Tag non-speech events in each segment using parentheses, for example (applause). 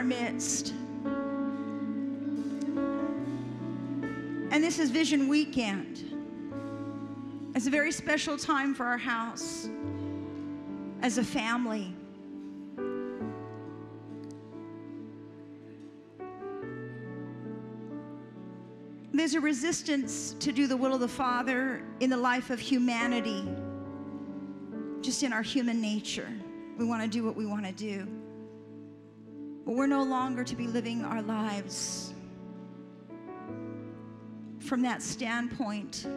our midst. And this is Vision Weekend. It's a very special time for our house as a family. There's a resistance to do the will of the Father in the life of humanity, just in our human nature. We want to do what we want to do. We're no longer to be living our lives from that standpoint.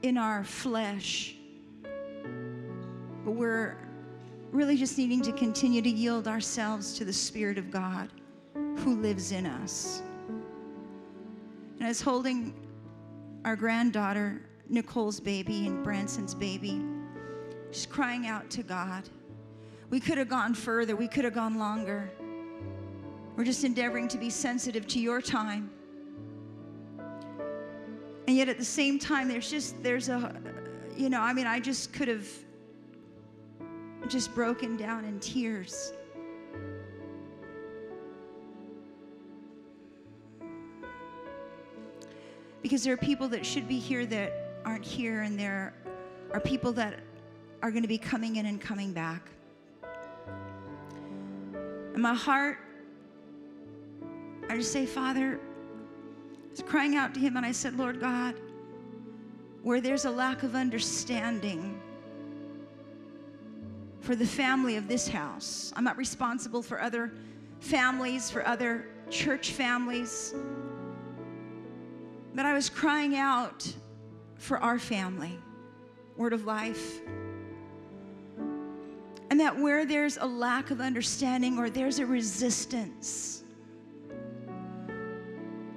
In our flesh, but we're really just needing to continue to yield ourselves to the Spirit of God who lives in us. And I was holding our granddaughter, Nicole's baby, and Branson's baby, just crying out to God. We could have gone further, we could have gone longer. We're just endeavoring to be sensitive to your time. And yet at the same time, there's just, there's a, you know, I mean, I just could have just broken down in tears. Because there are people that should be here that aren't here, and there are people that are going to be coming in and coming back. And my heart, I just say, Father, I was crying out to Him, and I said, Lord God, where there's a lack of understanding, for the family of this house. I'm not responsible for other families, for other church families. But I was crying out for our family, Word of Life. And that where there's a lack of understanding or there's a resistance,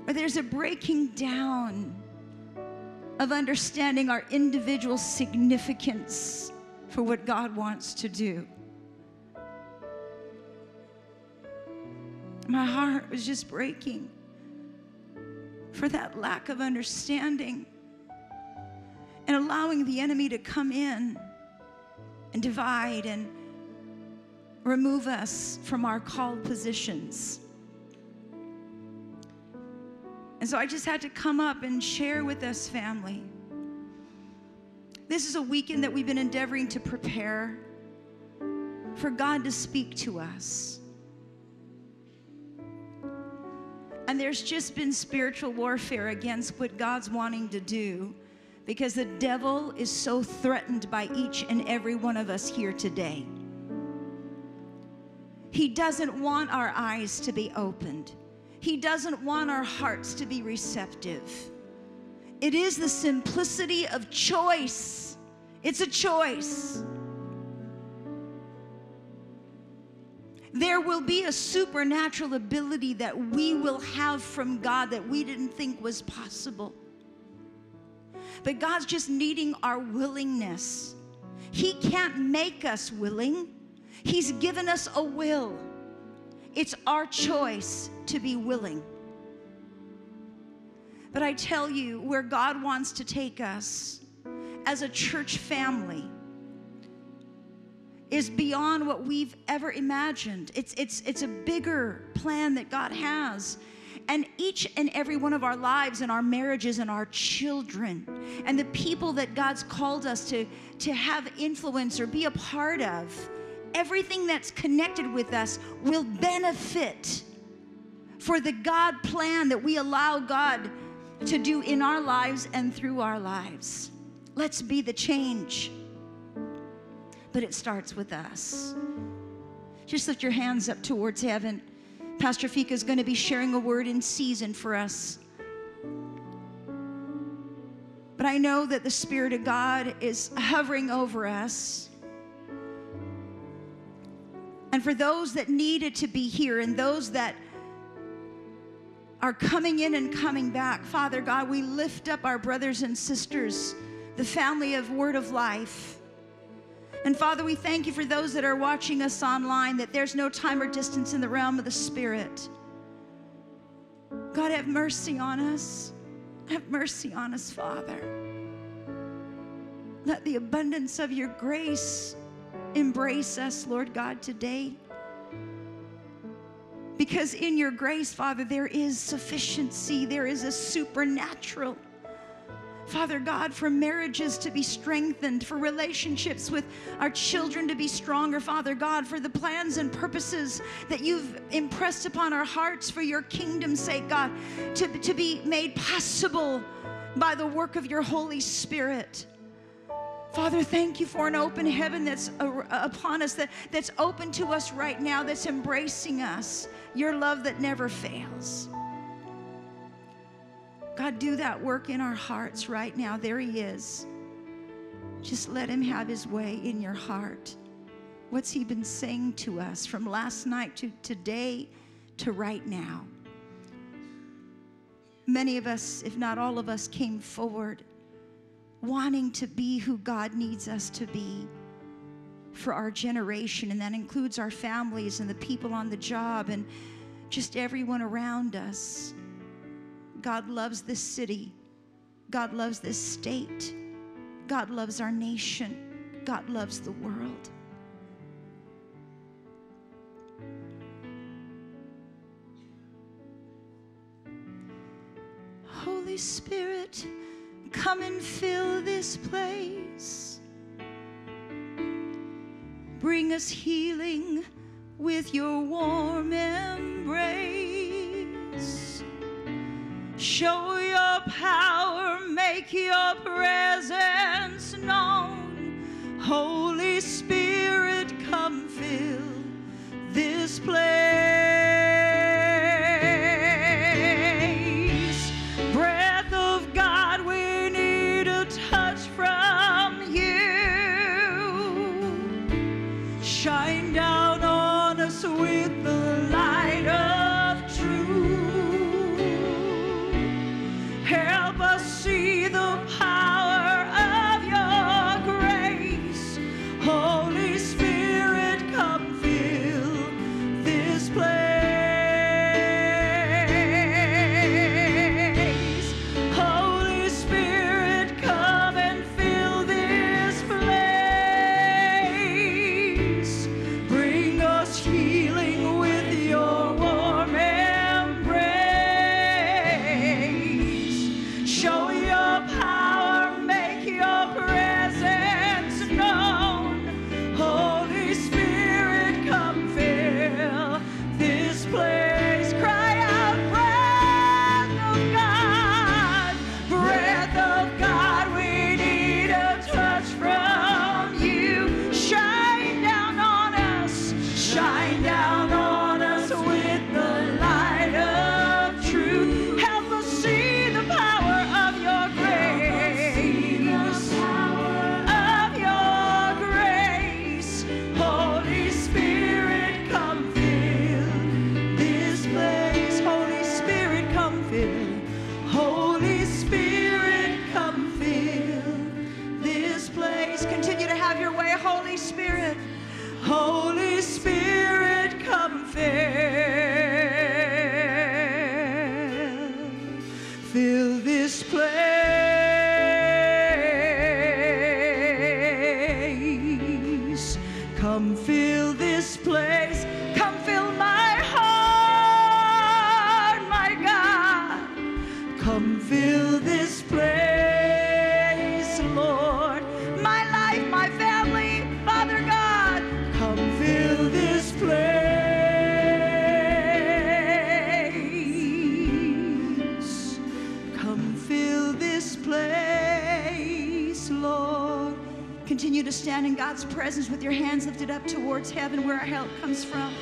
or there's a breaking down of understanding our individual significance for what God wants to do. My heart was just breaking for that lack of understanding and allowing the enemy to come in and divide and remove us from our called positions. And so I just had to come up and share with us, family. This is a weekend that we've been endeavoring to prepare for God to speak to us. And there's just been spiritual warfare against what God's wanting to do because the devil is so threatened by each and every one of us here today. He doesn't want our eyes to be opened. He doesn't want our hearts to be receptive. It is the simplicity of choice. It's a choice. There will be a supernatural ability that we will have from God that we didn't think was possible. But God's just needing our willingness. He can't make us willing, He's given us a will. It's our choice to be willing. But I tell you, where God wants to take us as a church family is beyond what we've ever imagined. It's, it's, it's a bigger plan that God has. And each and every one of our lives and our marriages and our children and the people that God's called us to, to have influence or be a part of, everything that's connected with us will benefit for the God plan that we allow God to do in our lives and through our lives. Let's be the change. But it starts with us. Just lift your hands up towards heaven. Pastor Fika is going to be sharing a word in season for us. But I know that the Spirit of God is hovering over us. And for those that needed to be here and those that are coming in and coming back, Father God, we lift up our brothers and sisters, the family of Word of Life. And Father, we thank you for those that are watching us online, that there's no time or distance in the realm of the Spirit. God, have mercy on us. Have mercy on us, Father. Let the abundance of your grace Embrace us, Lord God, today. Because in your grace, Father, there is sufficiency, there is a supernatural. Father God, for marriages to be strengthened, for relationships with our children to be stronger, Father God, for the plans and purposes that you've impressed upon our hearts for your kingdom's sake, God, to, to be made possible by the work of your Holy Spirit. Father, thank you for an open heaven that's upon us, that, that's open to us right now, that's embracing us, your love that never fails. God, do that work in our hearts right now. There He is. Just let Him have His way in your heart. What's He been saying to us from last night to today to right now? Many of us, if not all of us, came forward wanting to be who God needs us to be for our generation, and that includes our families and the people on the job and just everyone around us. God loves this city. God loves this state. God loves our nation. God loves the world. Holy Spirit, come and fill this place. Bring us healing with your warm embrace. Show your power, make your presence known. Holy Spirit, come fill this place. Presence with your hands lifted up towards heaven where our help comes from.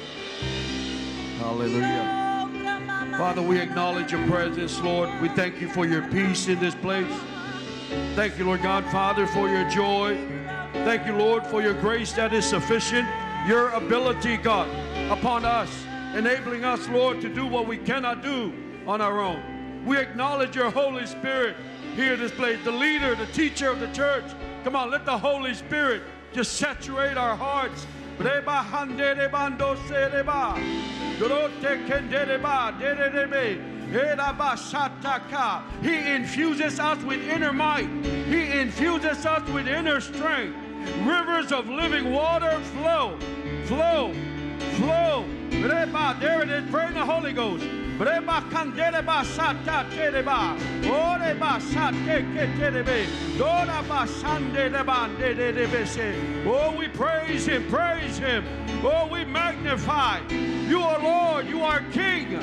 Hallelujah. Father, we acknowledge your presence, Lord. We thank you for your peace in this place. Thank you, Lord God, Father, for your joy. Thank you, Lord, for your grace that is sufficient, your ability, God, upon us, enabling us, Lord, to do what we cannot do on our own. We acknowledge your Holy Spirit here in this place, the leader, the teacher of the church. Come on, let the Holy Spirit just saturate our hearts. He infuses us with inner might. He infuses us with inner strength. Rivers of living water flow, flow, flow. There it is. Pray in the Holy Ghost. Reba kandeleba sata tereba. Oreba sate keterebe. Dora ba sande deba de de de bese. Oh, we praise Him, praise Him. Oh, we magnify. You are Lord, you are King.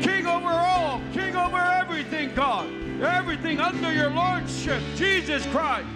King over all, King over everything, God. Everything under your Lordship, Jesus Christ.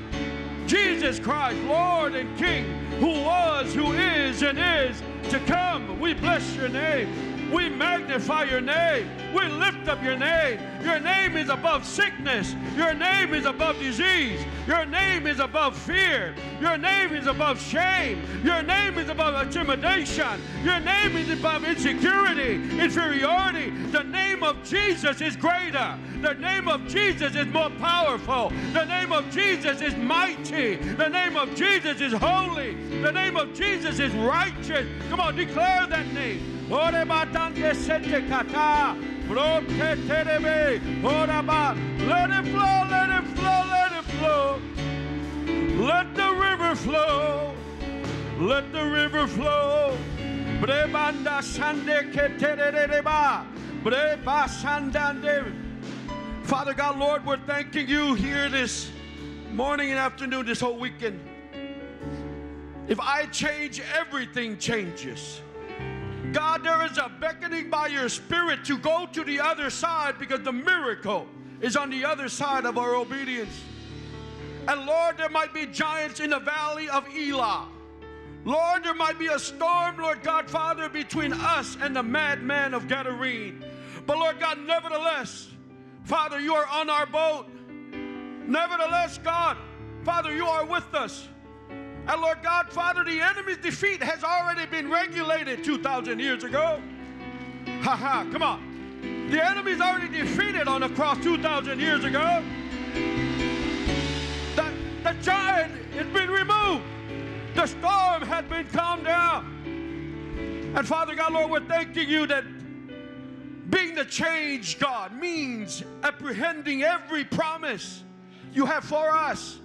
Jesus Christ, Lord and King, who was, who is, and is to come. We bless your name. We magnify your name. We lift up your name. Your name is above sickness. Your name is above disease. Your name is above fear. Your name is above shame. Your name is above intimidation. Your name is above insecurity, inferiority. The name of Jesus is greater. The name of Jesus is more powerful. The name of Jesus is mighty. The name of Jesus is holy. The name of Jesus is righteous. Come on, declare that name. Ore batande sete kata. Brote terebe. Ora ba. Let it flow, let it flow, let it flow. Let the river flow. Let the river flow. Brebanda sande ketereba. Breba sandande. Father God, Lord, we're thanking you here this morning and afternoon, this whole weekend. If I change, everything changes. God, there is a beckoning by your spirit to go to the other side because the miracle is on the other side of our obedience. And Lord, there might be giants in the valley of Elah. Lord, there might be a storm, Lord God, Father, between us and the madman of Gadarene. But Lord God, nevertheless, Father, you are on our boat. Nevertheless, God, Father, you are with us. And Lord God, Father, the enemy's defeat has already been regulated 2,000 years ago. Ha ha, come on. The enemy's already defeated on the cross 2,000 years ago. The, the giant has been removed. The storm had been calmed down. And Father God, Lord, we're thanking you that being the change, God, means apprehending every promise you have for us.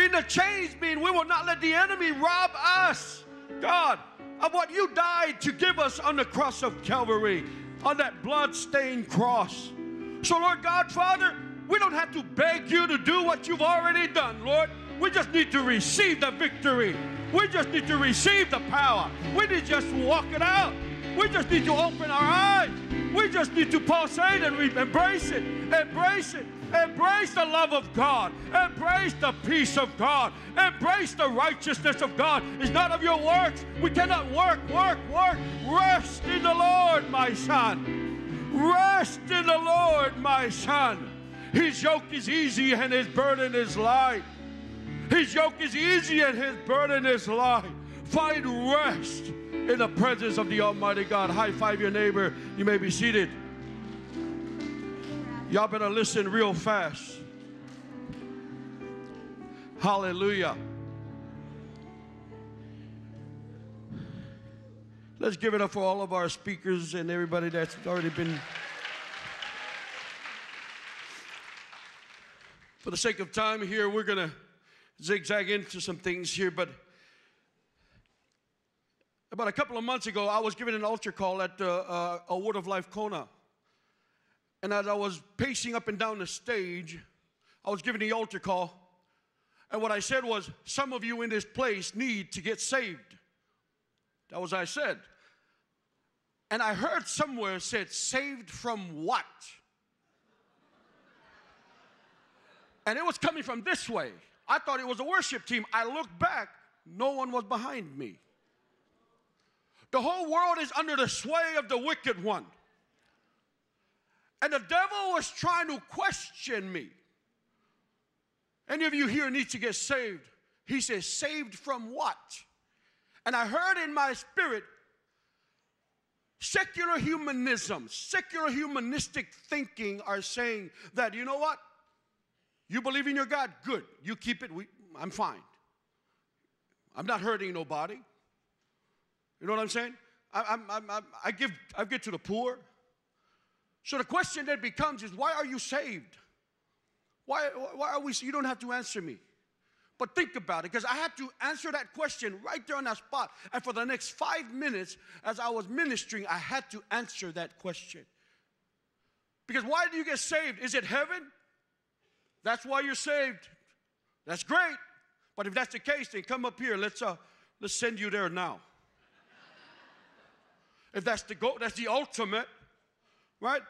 Being the change means we will not let the enemy rob us, God, of what you died to give us on the cross of Calvary, on that blood-stained cross. So, Lord God, Father, we don't have to beg you to do what you've already done, Lord. We just need to receive the victory. We just need to receive the power. We need to just walk it out. We just need to open our eyes. We just need to pulsate and embrace it. Embrace it. Embrace the love of God. Embrace the peace of God. Embrace the righteousness of God. It's not of your works. We cannot work, work, work. Rest in the Lord, my son. Rest in the Lord, my son. His yoke is easy and his burden is light. His yoke is easy and his burden is light. Find rest in the presence of the Almighty God. High five your neighbor. You may be seated. Y'all better listen real fast. Hallelujah. Let's give it up for all of our speakers and everybody that's already been. For the sake of time here, we're going to zigzag into some things here, but about a couple of months ago, I was given an altar call at uh, uh, a Word of Life Kona. And as I was pacing up and down the stage, I was giving the altar call. And what I said was, Some of you in this place need to get saved. That was I said. And I heard somewhere said, Saved from what? And it was coming from this way. I thought it was a worship team. I looked back, no one was behind me. The whole world is under the sway of the wicked one. And the devil was trying to question me. Any of you here need to get saved? He says, saved from what? And I heard in my spirit, secular humanism, secular humanistic thinking are saying that, you know what? You believe in your God? Good. You keep it. We, I'm fine. I'm not hurting nobody. You know what I'm saying? I, I, I, I give, I give to the poor. So the question that becomes is why are you saved? Why, why are we, you don't have to answer me. But think about it, because I had to answer that question right there on that spot. And for the next five minutes, as I was ministering, I had to answer that question. Because why do you get saved? Is it heaven? That's why you're saved. That's great. But if that's the case, then come up here. Let's uh, let's send you there now. if that's the goal, that's the ultimate, right?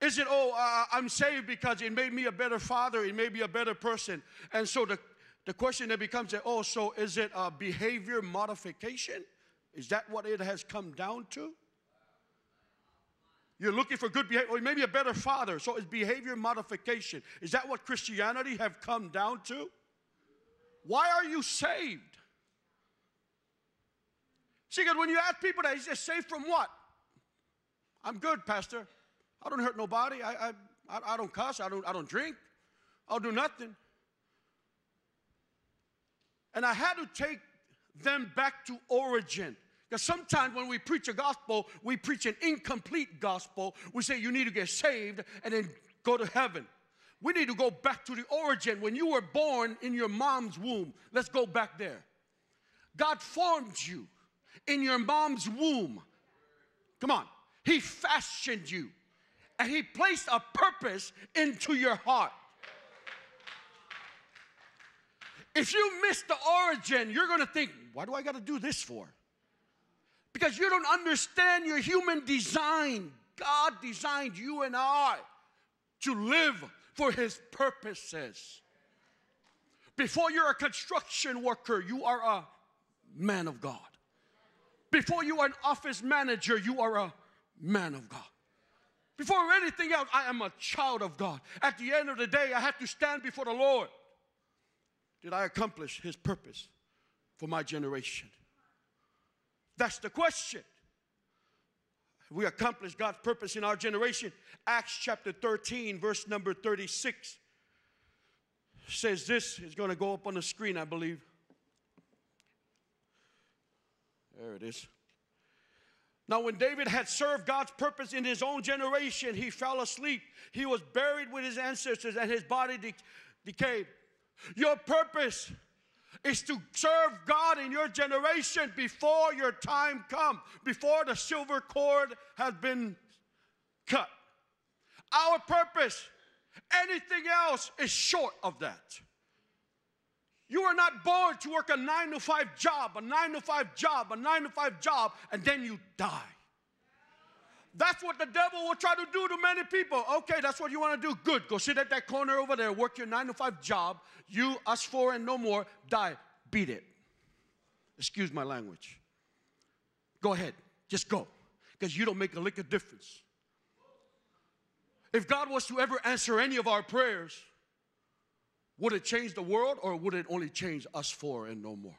Is it, oh, uh, I'm saved because it made me a better father, it made me a better person. And so the the question that becomes, oh, so is it a behavior modification? Is that what it has come down to? You're looking for good behavior, or maybe a better father. So it's behavior modification. Is that what Christianity have come down to? Why are you saved? See, because when you ask people that, he says, saved from what? I'm good, Pastor. I don't hurt nobody. I, I, I, don't cuss. I don't, I don't drink. I'll do nothing. And I had to take them back to origin. Because sometimes when we preach a gospel, we preach an incomplete gospel. We say you need to get saved and then go to heaven. We need to go back to the origin. When you were born in your mom's womb, let's go back there. God formed you in your mom's womb. Come on. He fashioned you and He placed a purpose into your heart. If you miss the origin, you're going to think, why do I got to do this for? Because you don't understand your human design. God designed you and I to live for His purposes. Before you're a construction worker, you are a man of God. Before you are an office manager, you are a man of God. Before anything else, I am a child of God. At the end of the day, I have to stand before the Lord did I accomplish his purpose for my generation? That's the question. We accomplished God's purpose in our generation. Acts chapter 13, verse number 36 says this is going to go up on the screen, I believe. There it is. Now, when David had served God's purpose in his own generation, he fell asleep. He was buried with his ancestors, and his body de- decayed. Your purpose is to serve God in your generation before your time comes, before the silver cord has been cut. Our purpose, anything else, is short of that. You are not born to work a nine to five job, a nine to five job, a nine to five job, and then you die. That's what the devil will try to do to many people. Okay, that's what you want to do. Good. Go sit at that corner over there, work your nine to five job. You, us four, and no more. Die. Beat it. Excuse my language. Go ahead. Just go. Because you don't make a lick of difference. If God was to ever answer any of our prayers, would it change the world or would it only change us four and no more?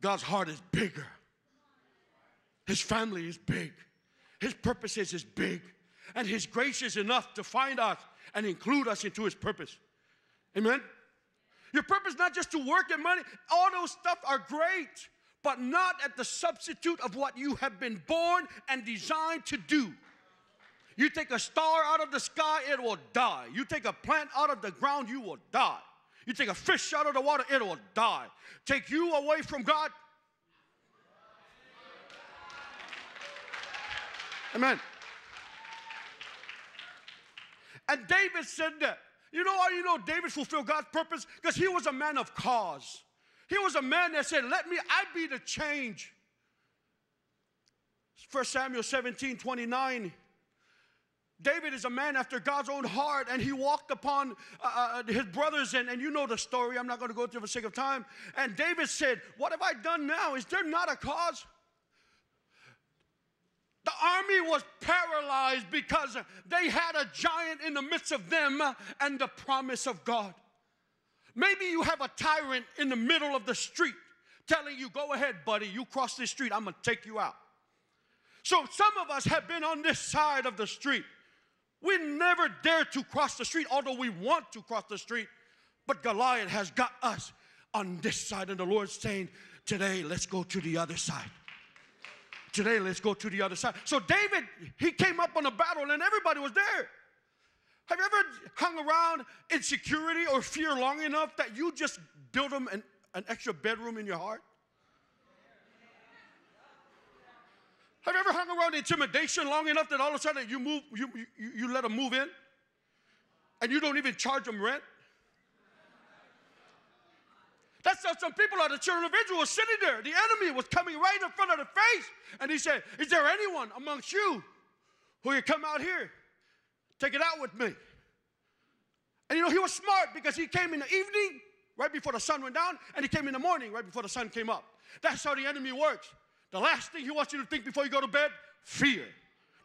God's heart is bigger. His family is big. His purposes is big. And His grace is enough to find us and include us into His purpose. Amen? Your purpose not just to work and money, all those stuff are great, but not at the substitute of what you have been born and designed to do. You take a star out of the sky, it will die. You take a plant out of the ground, you will die. You take a fish out of the water, it will die. Take you away from God, Amen. And David said that. You know how you know David fulfilled God's purpose? Because he was a man of cause. He was a man that said, Let me, I be the change. 1 Samuel 17 29. David is a man after God's own heart, and he walked upon uh, uh his brothers, and, and you know the story. I'm not going to go through for sake of time. And David said, What have I done now? Is there not a cause? The army was paralyzed because they had a giant in the midst of them and the promise of God. Maybe you have a tyrant in the middle of the street telling you, Go ahead, buddy, you cross this street, I'm gonna take you out. So some of us have been on this side of the street. We never dare to cross the street, although we want to cross the street. But Goliath has got us on this side, and the Lord's saying, Today, let's go to the other side. Today, let's go to the other side. So David, he came up on a battle and everybody was there. Have you ever hung around insecurity or fear long enough that you just build them an, an extra bedroom in your heart? Have you ever hung around intimidation long enough that all of a sudden you move, you, you, you let them move in, and you don't even charge them rent? That's how some people are. The children of Israel was sitting there. The enemy was coming right in front of their face. And he said, Is there anyone amongst you who will come out here? Take it out with me. And you know, he was smart because he came in the evening, right before the sun went down, and he came in the morning, right before the sun came up. That's how the enemy works. The last thing he wants you to think before you go to bed, fear.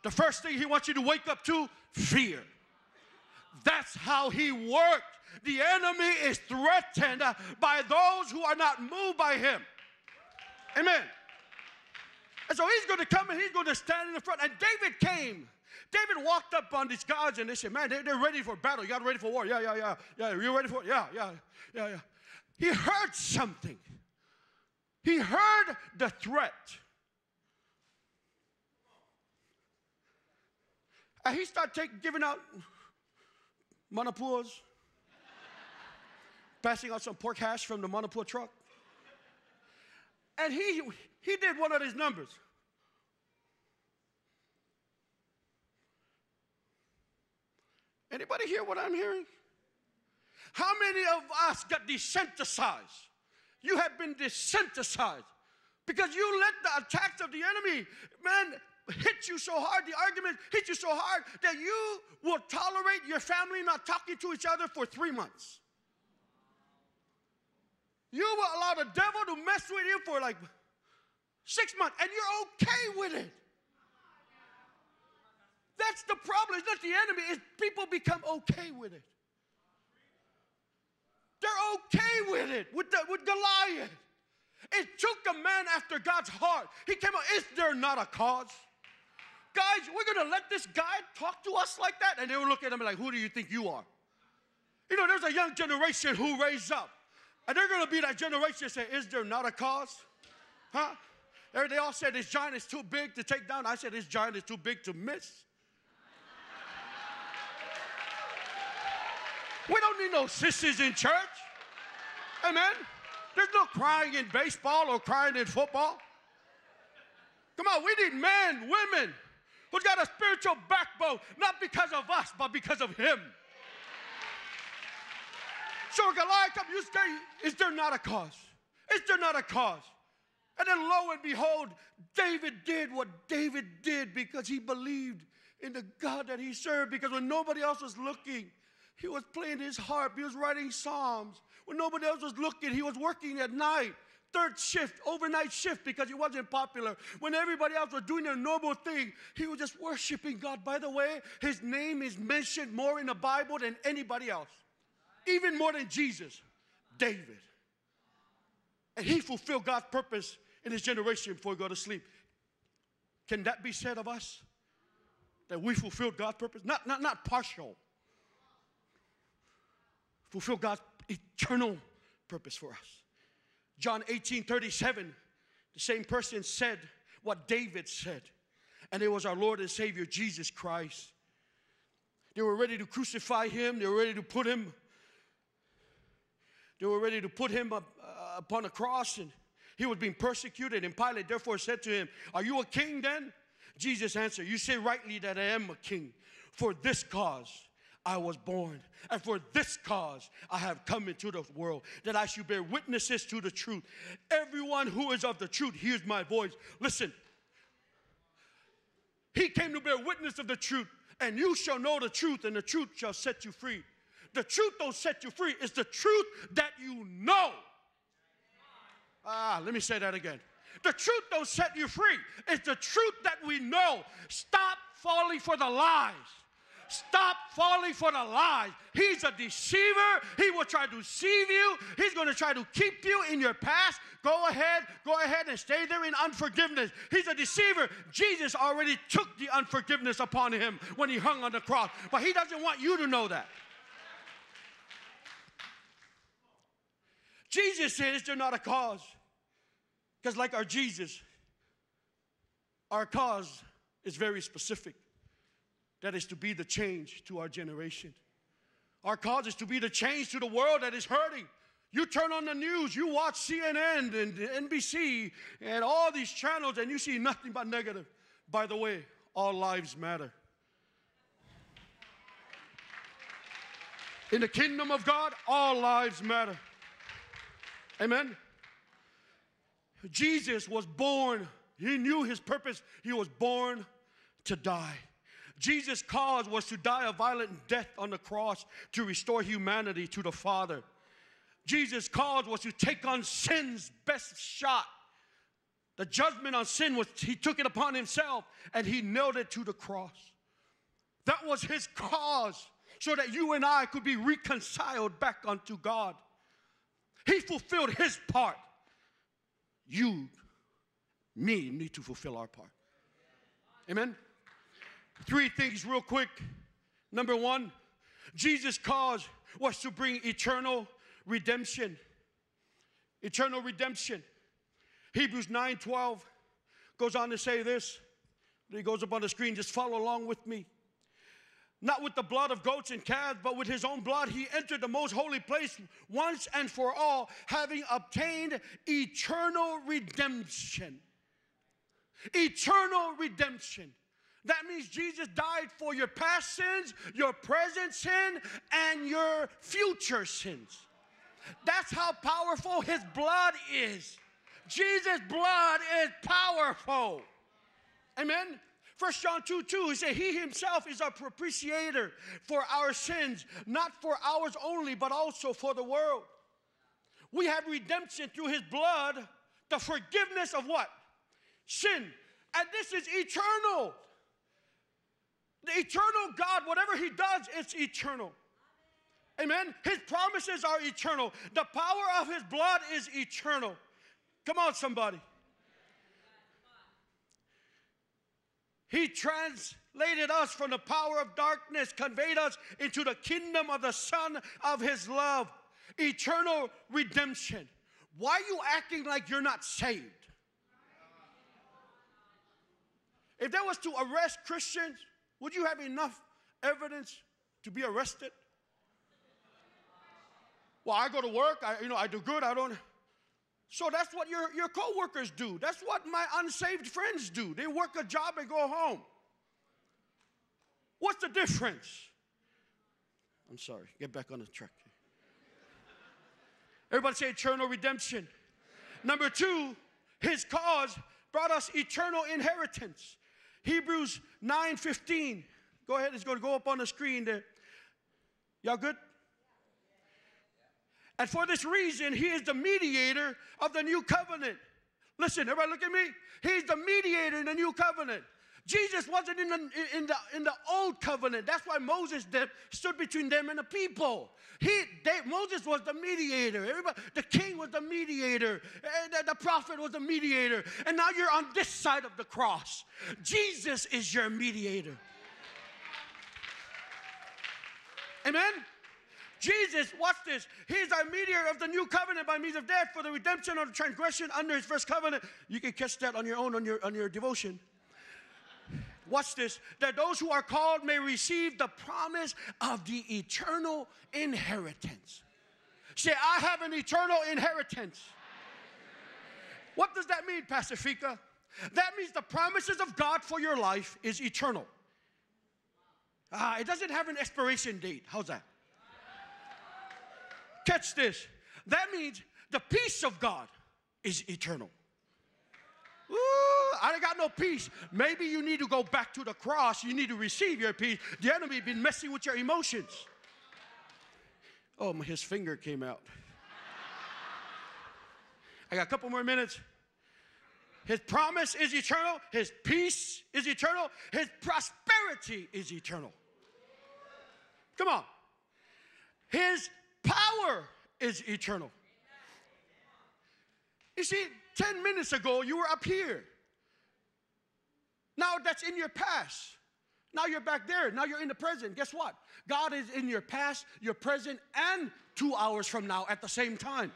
The first thing he wants you to wake up to, fear. That's how he worked. The enemy is threatened by those who are not moved by him. Amen. And so he's going to come and he's going to stand in the front. And David came. David walked up on these guards and they said, Man, they're ready for battle. You got ready for war? Yeah, yeah, yeah. Yeah, you ready for it? Yeah, yeah, yeah, yeah. He heard something. He heard the threat. And he started taking, giving out Manapuas, passing out some pork hash from the Manapua truck. And he, he did one of these numbers. Anybody hear what I'm hearing? How many of us got desensitized? You have been desensitized because you let the attacks of the enemy, man, hit you so hard, the argument hit you so hard that you will tolerate your family not talking to each other for three months. You will allow the devil to mess with you for like six months, and you're okay with it. That's the problem. It's not the enemy, it's people become okay with it. They're okay with it, with, the, with Goliath. It took a man after God's heart. He came out, is there not a cause? Guys, we're gonna let this guy talk to us like that? And they would look at him like, who do you think you are? You know, there's a young generation who raised up. And they're gonna be that generation say, is there not a cause? Huh? They all said this giant is too big to take down. I said this giant is too big to miss. We don't need no sissies in church. Amen. There's no crying in baseball or crying in football. Come on, we need men, women who's got a spiritual backbone, not because of us, but because of him. So Goliath come, you say, is there not a cause? Is there not a cause? And then lo and behold, David did what David did because he believed in the God that he served. Because when nobody else was looking, he was playing his harp, he was writing psalms. When nobody else was looking, he was working at night. Third shift, overnight shift, because he wasn't popular. When everybody else was doing their normal thing, he was just worshiping God. By the way, his name is mentioned more in the Bible than anybody else, even more than Jesus, David. And he fulfilled God's purpose in his generation before he go to sleep. Can that be said of us? That we fulfilled God's purpose? Not, not, not partial. Fulfill God's eternal purpose for us. John 18 37, the same person said what David said, and it was our Lord and Savior Jesus Christ. They were ready to crucify him, they were ready to put him, they were ready to put him up, uh, upon a cross, and he was being persecuted. And Pilate therefore said to him, Are you a king then? Jesus answered, You say rightly that I am a king. For this cause I was born. And for this cause I have come into the world, that I should bear witnesses to the truth. Everyone who is of the truth hears my voice. Listen, he came to bear witness of the truth, and you shall know the truth, and the truth shall set you free. The truth don't set you free, it's the truth that you know. Ah, let me say that again. The truth don't set you free, it's the truth that we know. Stop falling for the lies. Stop falling for the lies. He's a deceiver. He will try to deceive you. He's going to try to keep you in your past. Go ahead, go ahead and stay there in unforgiveness. He's a deceiver. Jesus already took the unforgiveness upon him when he hung on the cross, but he doesn't want you to know that. Jesus said, Is there not a cause? Because, like our Jesus, our cause is very specific. That is to be the change to our generation. Our cause is to be the change to the world that is hurting. You turn on the news, you watch CNN and NBC and all these channels, and you see nothing but negative. By the way, all lives matter. In the kingdom of God, all lives matter. Amen. Jesus was born, he knew his purpose. He was born to die. Jesus' cause was to die a violent death on the cross to restore humanity to the Father. Jesus' cause was to take on sin's best shot. The judgment on sin was he took it upon himself and he nailed it to the cross. That was his cause so that you and I could be reconciled back unto God. He fulfilled his part. You, me, need to fulfill our part. Amen? Three things, real quick. Number one, Jesus' cause was to bring eternal redemption. Eternal redemption. Hebrews 9 12 goes on to say this. He goes up on the screen, just follow along with me. Not with the blood of goats and calves, but with his own blood, he entered the most holy place once and for all, having obtained eternal redemption. Eternal redemption. That means Jesus died for your past sins, your present sin, and your future sins. That's how powerful his blood is. Jesus' blood is powerful. Amen. First John 2 2, he said, He himself is a propitiator for our sins, not for ours only, but also for the world. We have redemption through his blood, the forgiveness of what? Sin. And this is eternal. The eternal God, whatever he does, it's eternal. Amen. His promises are eternal. The power of his blood is eternal. Come on, somebody. He translated us from the power of darkness, conveyed us into the kingdom of the Son of His love, eternal redemption. Why are you acting like you're not saved? If there was to arrest Christians, would you have enough evidence to be arrested? Well, I go to work, I, you know, I do good, I don't. So that's what your, your coworkers do. That's what my unsaved friends do. They work a job and go home. What's the difference? I'm sorry, get back on the track. Everybody say eternal redemption. Number two, his cause brought us eternal inheritance. Hebrews 9 15. Go ahead, it's going to go up on the screen there. Y'all good? And for this reason, he is the mediator of the new covenant. Listen, everybody look at me. He's the mediator in the new covenant. Jesus wasn't in the, in the, in the old covenant. That's why Moses stood between them and the people. He, they, Moses was the mediator. Everybody, the king was the mediator. The, the prophet was the mediator. And now you're on this side of the cross. Jesus is your mediator. Amen? Jesus, watch this. He's our mediator of the new covenant by means of death for the redemption of the transgression under his first covenant. You can catch that on your own on your on your devotion. Watch this. That those who are called may receive the promise of the eternal inheritance. Say, I have an eternal inheritance. What does that mean, Pastor Fika? That means the promises of God for your life is eternal. Ah, it doesn't have an expiration date. How's that? Catch this. That means the peace of God is eternal. I ain't got no peace. Maybe you need to go back to the cross. You need to receive your peace. The enemy been messing with your emotions. Oh, his finger came out. I got a couple more minutes. His promise is eternal. His peace is eternal. His prosperity is eternal. Come on. His power is eternal. You see, 10 minutes ago, you were up here. Now that's in your past. Now you're back there. Now you're in the present. Guess what? God is in your past, your present, and two hours from now at the same time.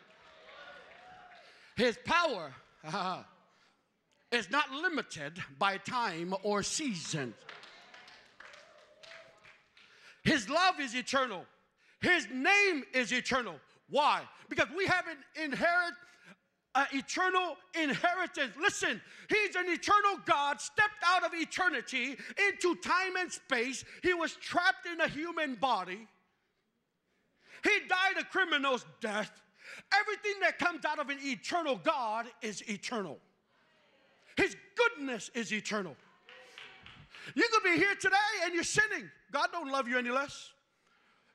His power (laughs) is not limited by time or season. His love is eternal. His name is eternal. Why? Because we have an inherit an eternal inheritance. Listen, he's an eternal God, stepped out of eternity into time and space. He was trapped in a human body. He died a criminal's death. Everything that comes out of an eternal God is eternal. His goodness is eternal. You could be here today and you're sinning. God don't love you any less.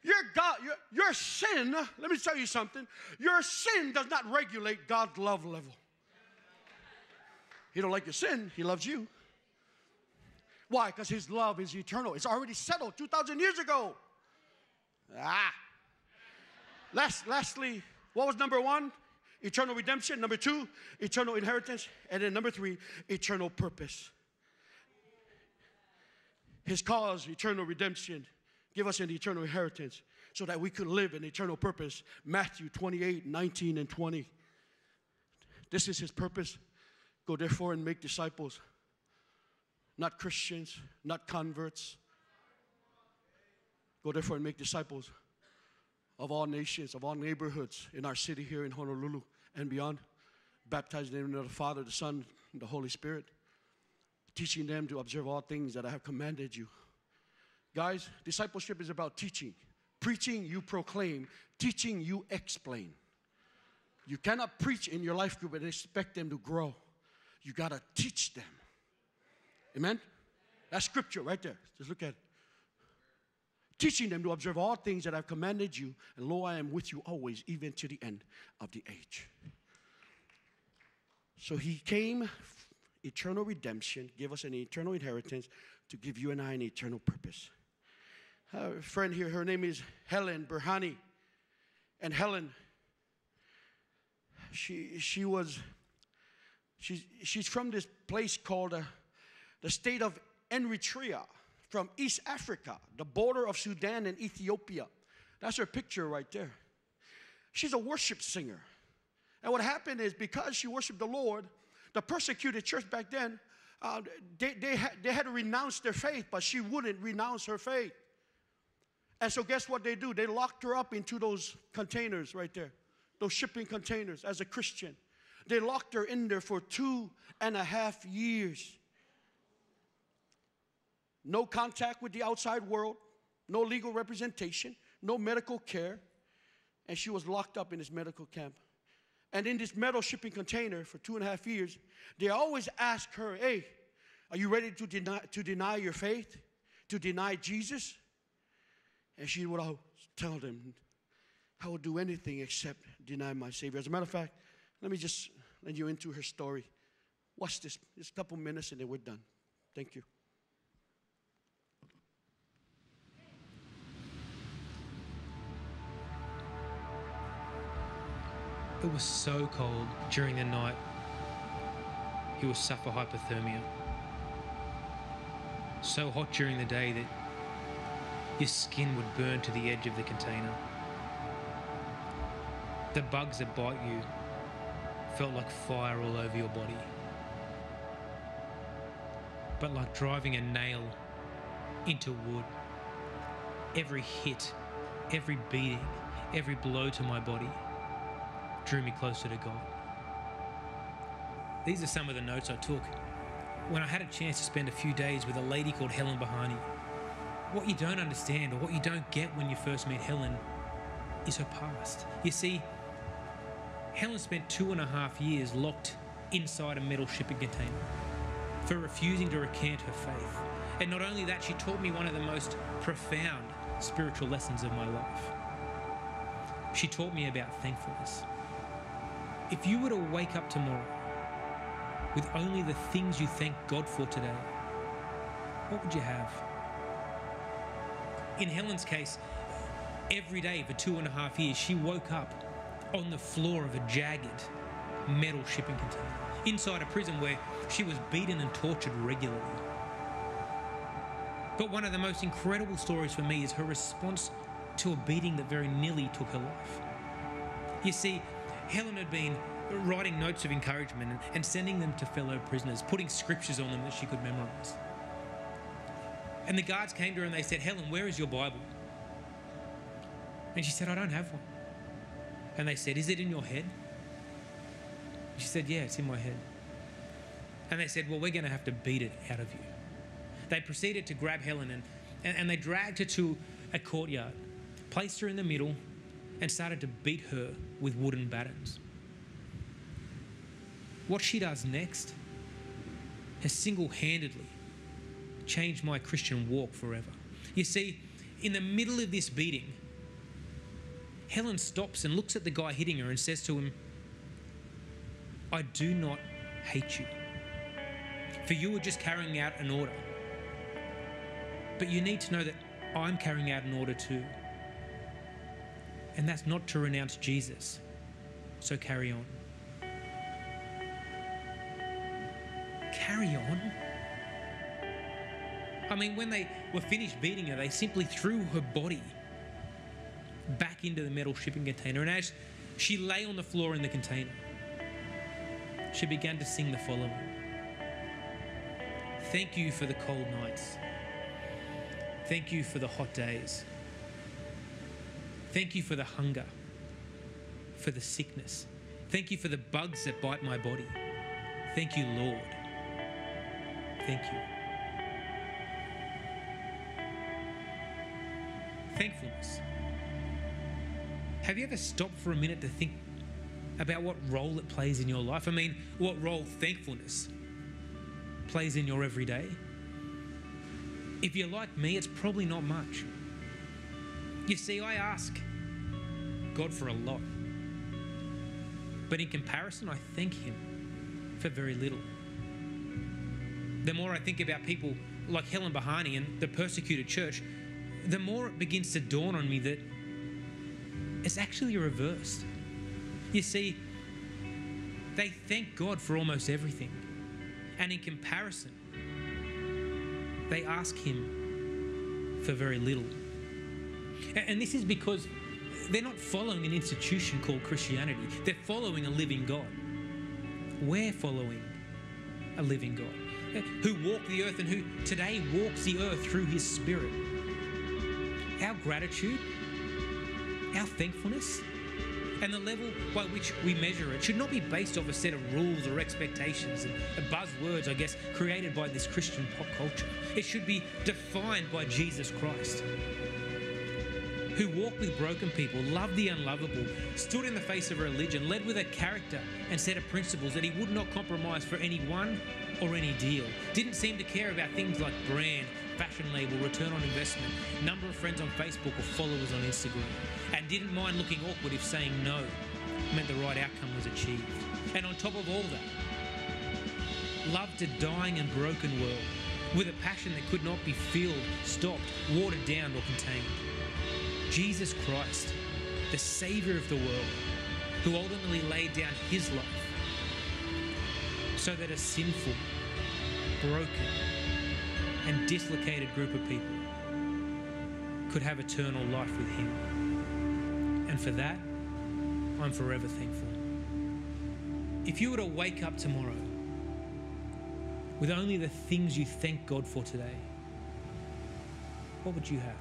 Your, God, your, your sin, let me tell you something, your sin does not regulate God's love level. He don't like your sin, he loves you. Why? Because his love is eternal. It's already settled 2,000 years ago. Ah. Last, lastly, what was number one? Eternal redemption. Number two, eternal inheritance. And then number three, eternal purpose. His cause, eternal redemption, give us an eternal inheritance so that we could live an eternal purpose. Matthew 28 19 and 20. This is his purpose. Go therefore and make disciples, not Christians, not converts. Go therefore and make disciples of all nations, of all neighborhoods in our city here in Honolulu and beyond. Baptize them in the name of the Father, the Son, and the Holy Spirit teaching them to observe all things that I have commanded you. Guys, discipleship is about teaching. Preaching, you proclaim. Teaching, you explain. You cannot preach in your life group and expect them to grow. You got to teach them. Amen? That's scripture right there. Just look at it. Teaching them to observe all things that I've commanded you, and lo, I am with you always, even to the end of the age. So he came eternal redemption, give us an eternal inheritance, to give you and I an eternal purpose. A friend here, her name is Helen Berhane. And Helen, she, she was, she's, she's from this place called uh, the state of Eritrea, from East Africa, the border of Sudan and Ethiopia. That's her picture right there. She's a worship singer. And what happened is because she worshiped the Lord, the persecuted church back then, uh, they, they, had, they had to renounce their faith, but she wouldn't renounce her faith. And so, guess what they do? They locked her up into those containers right there, those shipping containers as a Christian. They locked her in there for two and a half years. No contact with the outside world, no legal representation, no medical care. And she was locked up in this medical camp. And in this metal shipping container for two and a half years, they always ask her, Hey, are you ready to deny, to deny your faith? To deny Jesus? And she would always tell them, I will do anything except deny my Savior. As a matter of fact, let me just let you into her story. Watch this, just a couple minutes and then we're done. Thank you. It was so cold during the night, he would suffer hypothermia. So hot during the day that your skin would burn to the edge of the container. The bugs that bite you felt like fire all over your body. But like driving a nail into wood, every hit, every beating, every blow to my body drew me closer to God. These are some of the notes I took when I had a chance to spend a few days with a lady called Helen Berhane. What you don't understand or what you don't get when you first meet Helen is her past. You see, Helen spent two and a half years locked inside a metal shipping container for refusing to recant her faith. And not only that, she taught me one of the most profound spiritual lessons of my life. She taught me about thankfulness. If you were to wake up tomorrow with only the things you thank God for today, what would you have? In Helen's case, every day for two and a half years, she woke up on the floor of a jagged metal shipping container inside a prison where she was beaten and tortured regularly. But one of the most incredible stories for me is her response to a beating that very nearly took her life. You see, Helen had been writing notes of encouragement and sending them to fellow prisoners, putting scriptures on them that she could memorize. And the guards came to her and they said, Helen, where is your Bible? And she said, I don't have one. And they said, Is it in your head? She said, Yeah, it's in my head. And they said, Well, we're going to have to beat it out of you. They proceeded to grab Helen and, and, and they dragged her to a courtyard, placed her in the middle, and started to beat her with wooden batons. What she does next has single handedly changed my Christian walk forever. You see, in the middle of this beating, Helen stops and looks at the guy hitting her and says to him, I do not hate you. For you are just carrying out an order. But you need to know that I'm carrying out an order too. And that's not to renounce Jesus. So carry on. Carry on? I mean, when they were finished beating her, they simply threw her body back into the metal shipping container. And as she lay on the floor in the container, she began to sing the following Thank you for the cold nights. Thank you for the hot days. Thank you for the hunger, for the sickness. Thank you for the bugs that bite my body. Thank you, Lord. Thank you. Thankfulness. Have you ever stopped for a minute to think about what role it plays in your life? I mean, what role thankfulness plays in your everyday? If you're like me, it's probably not much. You see, I ask God for a lot. But in comparison, I thank Him for very little. The more I think about people like Helen Berhane and the persecuted church, the more it begins to dawn on me that it's actually reversed. You see, they thank God for almost everything. And in comparison, they ask Him for very little. And this is because they're not following an institution called Christianity, they're following a living God. We're following a living God eh, who walked the earth and who today walks the earth through His Spirit. Our gratitude, our thankfulness, and the level by which we measure it should not be based off a set of rules or expectations and buzzwords, I guess, created by this Christian pop culture. It should be defined by Jesus Christ who walked with broken people, loved the unlovable, stood in the face of religion, led with a character and set of principles that he would not compromise for anyone or any deal. Didn't seem to care about things like brand, fashion label, return on investment, number of friends on Facebook or followers on Instagram, and didn't mind looking awkward if saying no meant the right outcome was achieved. And on top of all that, loved a dying and broken world with a passion that could not be filled, stopped, watered down, or contained. Jesus Christ, the Savior of the world, who ultimately laid down his life so that a sinful, broken, and dislocated group of people could have eternal life with him. And for that, I'm forever thankful. If you were to wake up tomorrow with only the things you thank God for today, what would you have?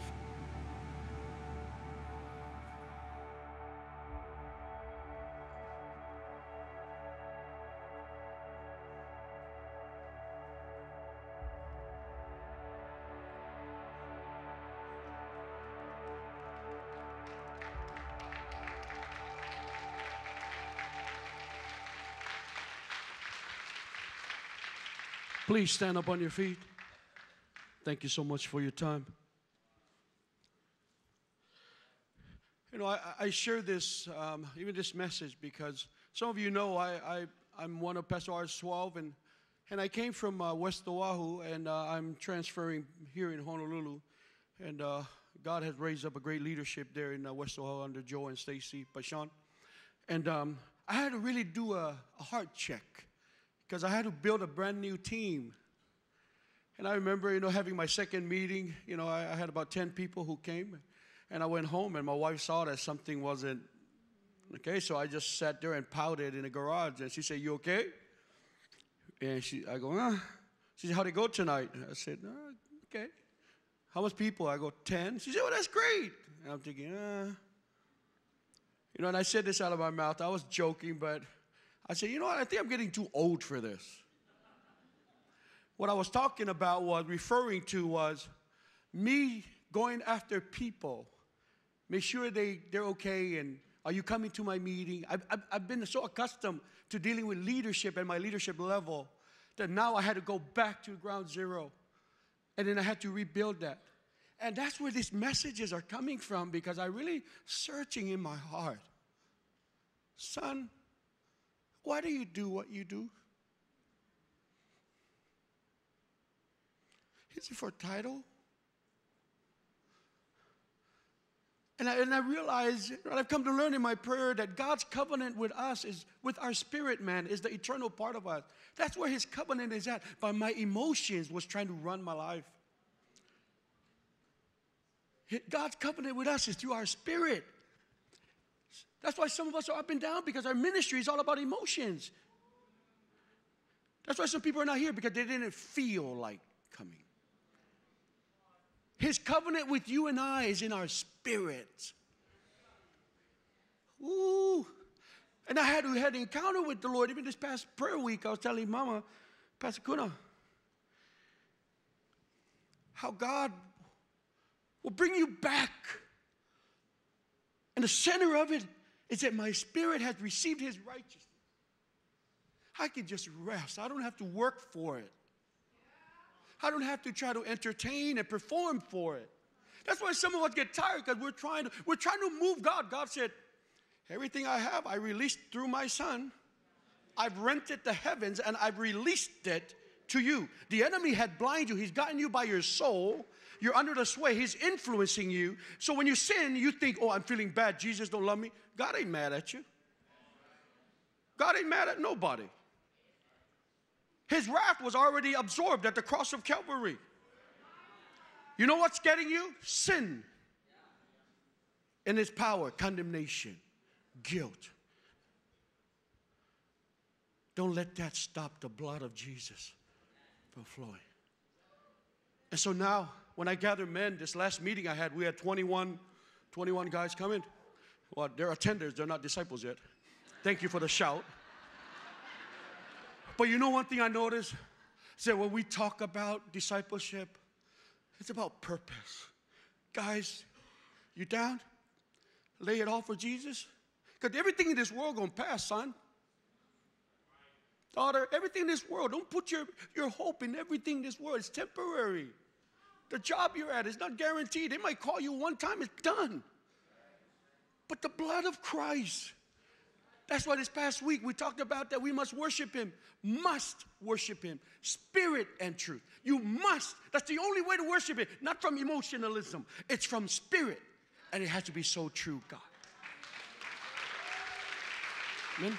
Please stand up on your feet. Thank you so much for your time. You know, I, I share this, um, even this message, because some of you know I, I, I'm one of Pastor R's 12, and, and I came from uh, West Oahu, and uh, I'm transferring here in Honolulu. And uh, God has raised up a great leadership there in uh, West Oahu under Joe and Stacy Bashan. And um, I had to really do a, a heart check because I had to build a brand new team. And I remember, you know, having my second meeting, you know, I, I, had about 10 people who came, and I went home, and my wife saw that something wasn't okay, so I just sat there and pouted in the garage, and she said, You okay? And she, I go, ah. She said, How'd it go tonight? I said, oh, Okay. How much people? I go, 10. She said, Well, that's great. And I'm thinking, ah. You know, and I said this out of my mouth. I was joking, but I said, you know what? I think I'm getting too old for this. What I was talking about was referring to was me going after people, make sure they, they're okay and are you coming to my meeting? I've, I've, I've been so accustomed to dealing with leadership at my leadership level that now I had to go back to ground zero. And then I had to rebuild that. And that's where these messages are coming from because I'm really searching in my heart. Son, why do you do what you do? Is it for title? And I, and I realize, I've come to learn in my prayer that God's covenant with us is with our spirit, man, is the eternal part of us. That's where His covenant is at. But my emotions was trying to run my life. God's covenant with us is through our spirit. That's why some of us are up and down because our ministry is all about emotions. That's why some people are not here because they didn't feel like coming. His covenant with you and I is in our spirit. Ooh. And I had, had an encounter with the Lord even this past prayer week. I was telling Mama, Pastor Kuna, how God will bring you back. And the center of it is that my spirit has received his righteousness. I can just rest. I don't have to work for it. I don't have to try to entertain and perform for it. That's why some of us get tired because we're trying to we're trying to move God. God said, "Everything I have, I released through my Son. I've rented the heavens and I've released it to you. The enemy had blinded you. He's gotten you by your soul. You're under the sway. He's influencing you. So when you sin, you think, "Oh, I'm feeling bad. Jesus don't love me." God ain't mad at you. God ain't mad at nobody. His wrath was already absorbed at the cross of Calvary. You know what's getting you? Sin. And its power, condemnation, guilt. Don't let that stop the blood of Jesus from flowing. And so now, when I gather men, this last meeting I had, we had 21, 21 guys coming. Well, they're attenders, they're not disciples yet. Thank you for the shout. But you know one thing I noticed? Is that when we talk about discipleship, it's about purpose. Guys, you down? Lay it all for Jesus? Because everything in this world gonna pass, son. Daughter, everything in this world, don't put your, your hope in everything in this world. It's temporary. The job you're at is not guaranteed. They might call you one time, it's done. But the blood of Christ that's why this past week we talked about that we must worship Him, must worship Him, spirit and truth. You must. That's the only way to worship Him, not from emotionalism. It's from spirit, and it has to be so true, God. Amen.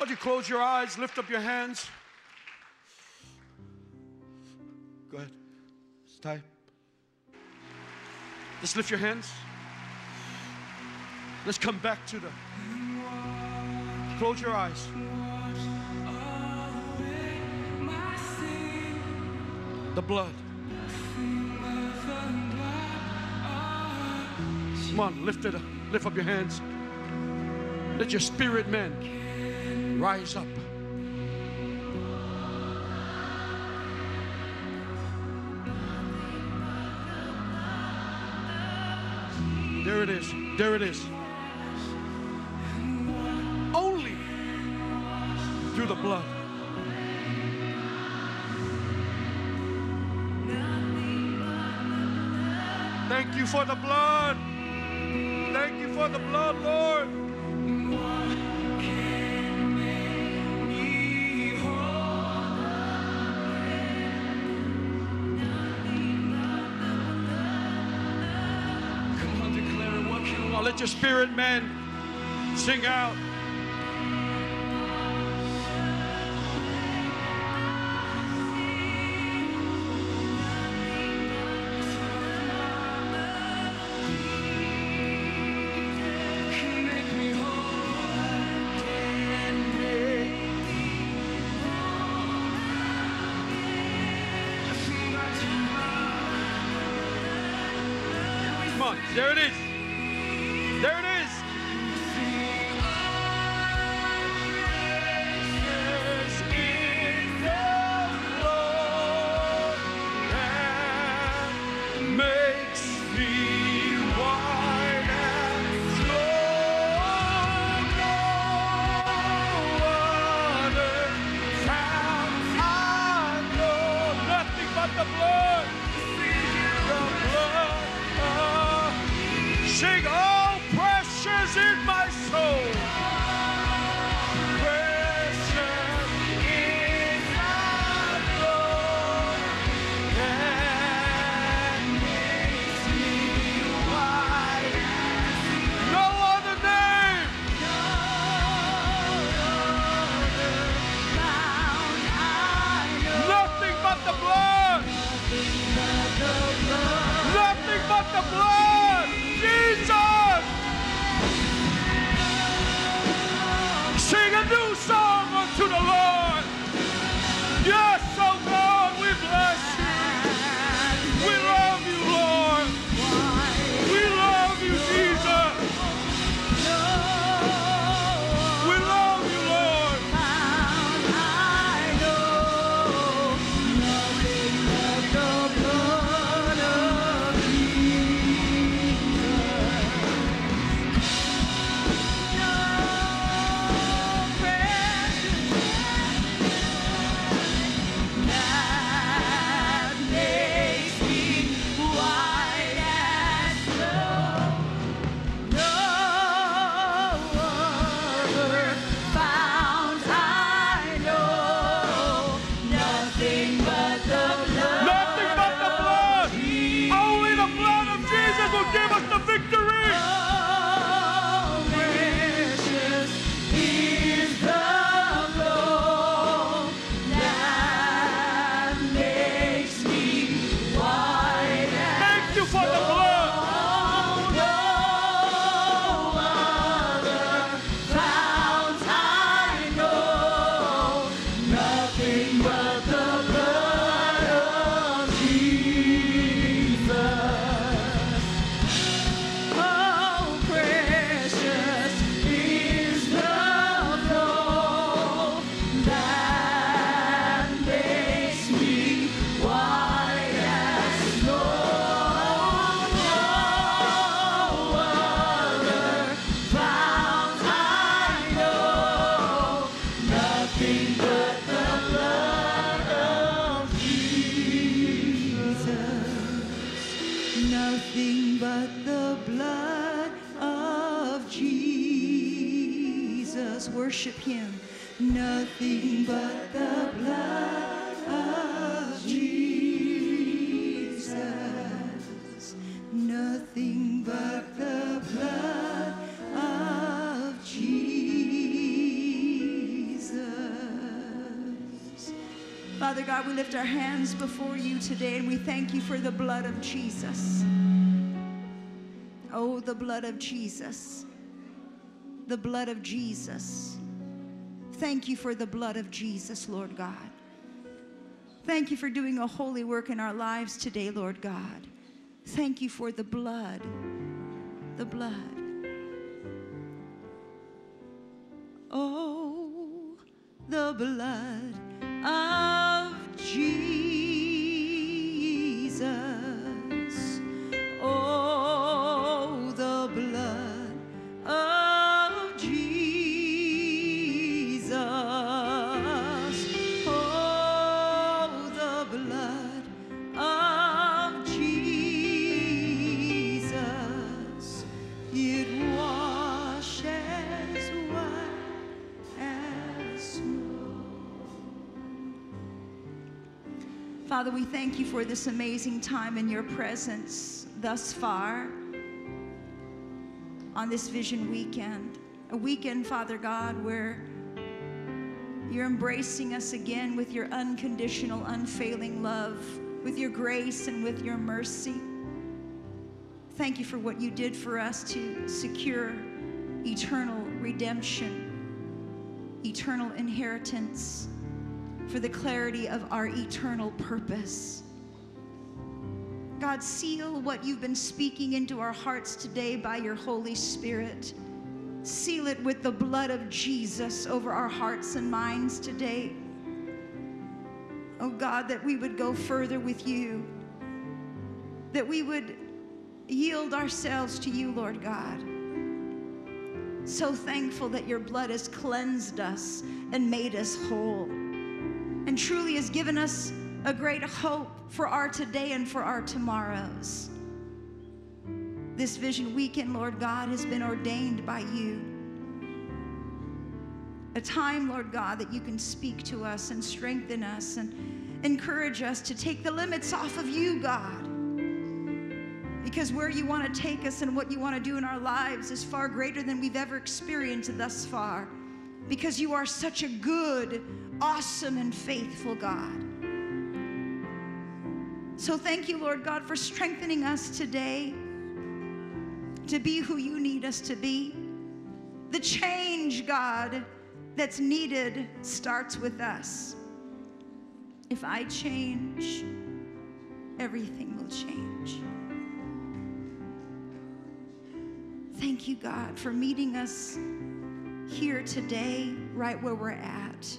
Would you close your eyes, lift up your hands? Go ahead. It's time. Just lift your hands. Let's come back to the Close your eyes. The blood. Come on, lift it up. Lift up your hands. Let your spirit men rise up. There it is. There it is. Only through the blood. Thank you for the blood. Thank you for the blood, Lord. Your spirit man sing out. Sing our hands before you today and we thank you for the blood of Jesus. Oh, the blood of Jesus. The blood of Jesus. Thank you for the blood of Jesus, Lord God. Thank you for doing a holy work in our lives today, Lord God. Thank you for the blood. The blood. Oh, the blood Jesus. Father, we thank you for this amazing time in your presence thus far on this Vision Weekend. A weekend, Father God, where you're embracing us again with your unconditional, unfailing love, with your grace and with your mercy. Thank you for what you did for us to secure eternal redemption, eternal inheritance, for the clarity of our eternal purpose. God, seal what you've been speaking into our hearts today by your Holy Spirit. Seal it with the blood of Jesus over our hearts and minds today. Oh God, that we would go further with you, that we would yield ourselves to you, Lord God. So thankful that your blood has cleansed us and made us whole, and truly has given us a great hope for our today and for our tomorrows. This Vision Weekend, Lord God, has been ordained by you. A time, Lord God, that you can speak to us and strengthen us and encourage us to take the limits off of you, God. Because where you want to take us and what you want to do in our lives is far greater than we've ever experienced thus far. Because you are such a good, awesome, and faithful God. So thank you, Lord God, for strengthening us today to be who you need us to be. The change, God, that's needed starts with us. If I change, everything will change. Thank you, God, for meeting us here today, right where we're at,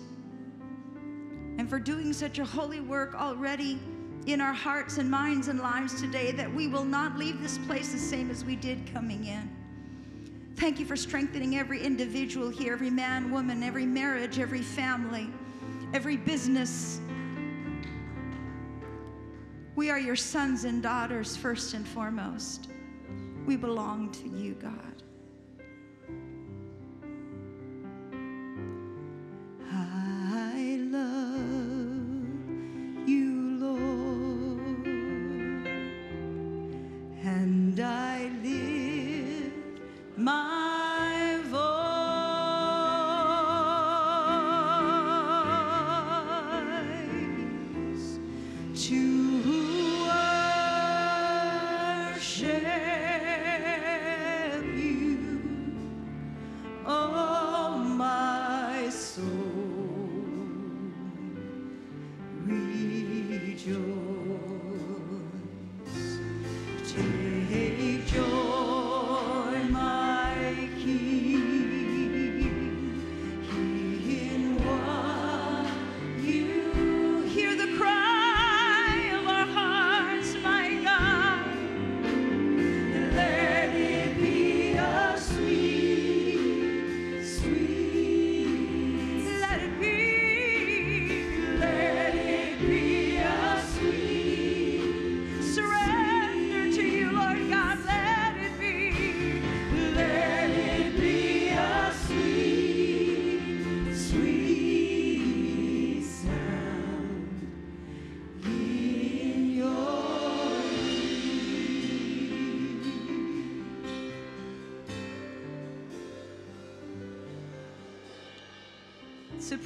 and for doing such a holy work already in our hearts and minds and lives today that we will not leave this place the same as we did coming in. Thank you for strengthening every individual here, every man, woman, every marriage, every family, every business. We are your sons and daughters first and foremost. We belong to you, God.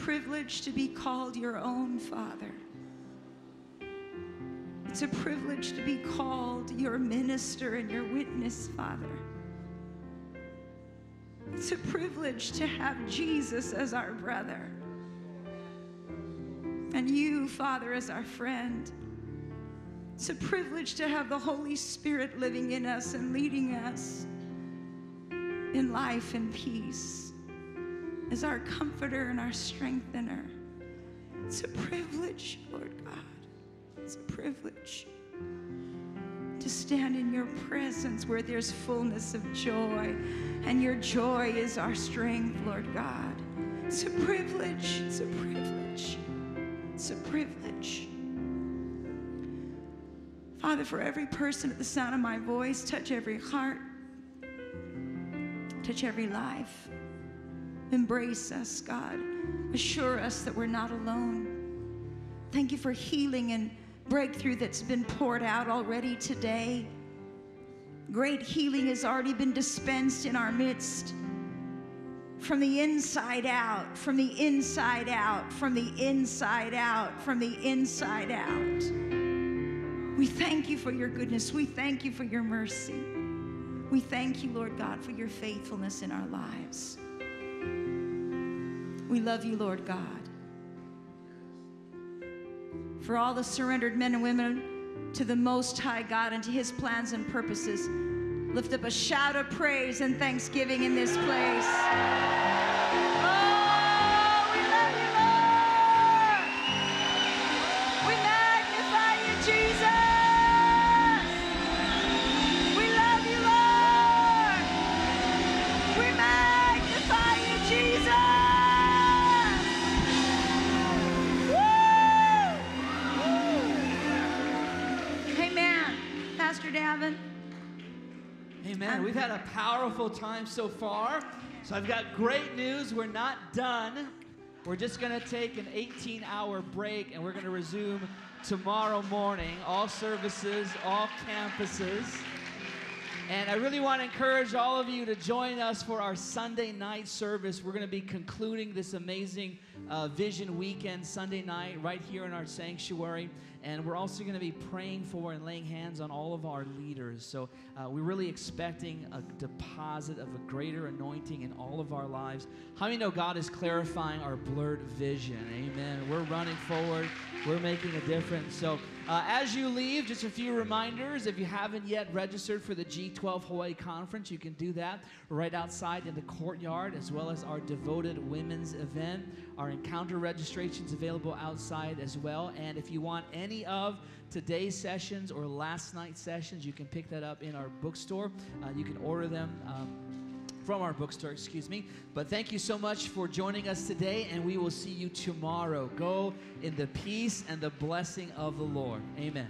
Privilege to be called your own Father. It's a privilege to be called your minister and your witness, Father. It's a privilege to have Jesus as our brother and you, Father, as our friend. It's a privilege to have the Holy Spirit living in us and leading us in life and peace as our comforter and our strengthener. It's a privilege, Lord God. It's a privilege to stand in your presence where there's fullness of joy, and your joy is our strength, Lord God. It's a privilege. It's a privilege. It's a privilege. Father, for every person at the sound of my voice, touch every heart, touch every life. Embrace us, God. Assure us that we're not alone. Thank you for healing and breakthrough that's been poured out already today. Great healing has already been dispensed in our midst. From the inside out, from the inside out, from the inside out, from the inside out. We thank you for your goodness. We thank you for your mercy. We thank you, Lord God, for your faithfulness in our lives. We love you, Lord God. For all the surrendered men and women to the Most High God and to His plans and purposes, lift up a shout of praise and thanksgiving in this place. Oh, Amen. We've had a powerful time so far. So I've got great news. We're not done. We're just going to take an 18 hour break and we're going to resume tomorrow morning. All services, all campuses. And I really want to encourage all of you to join us for our Sunday night service. We're going to be concluding this amazing uh, Vision Weekend Sunday night right here in our sanctuary. And we're also going to be praying for and laying hands on all of our leaders. So uh, we're really expecting a deposit of a greater anointing in all of our lives. How many know God is clarifying our blurred vision? Amen. We're running forward, we're making a difference. So uh, as you leave, just a few reminders. If you haven't yet registered for the G12 Hawaii Conference, you can do that right outside in the courtyard, as well as our devoted women's event. Our encounter registrations available outside as well. And if you want any of today's sessions or last night's sessions, you can pick that up in our bookstore. Uh, you can order them. Um, from our bookstore, excuse me. But thank you so much for joining us today, and we will see you tomorrow. Go in the peace and the blessing of the Lord. Amen.